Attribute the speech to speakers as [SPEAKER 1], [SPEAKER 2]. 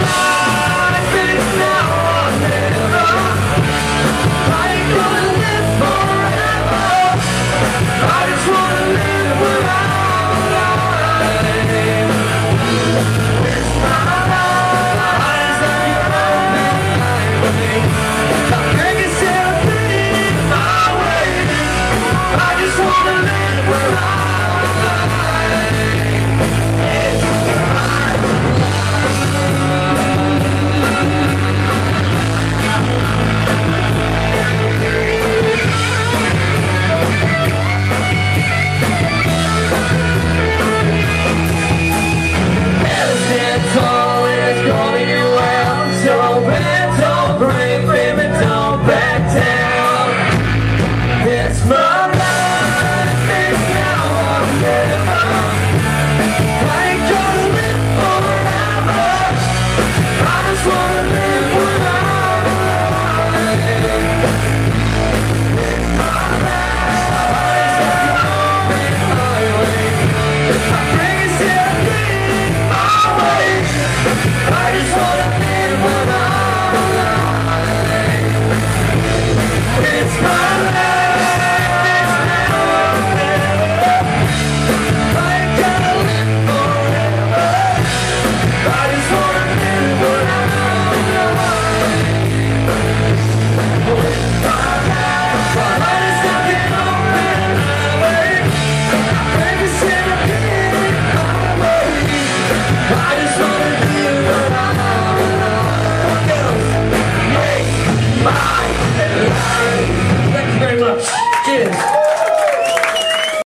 [SPEAKER 1] love.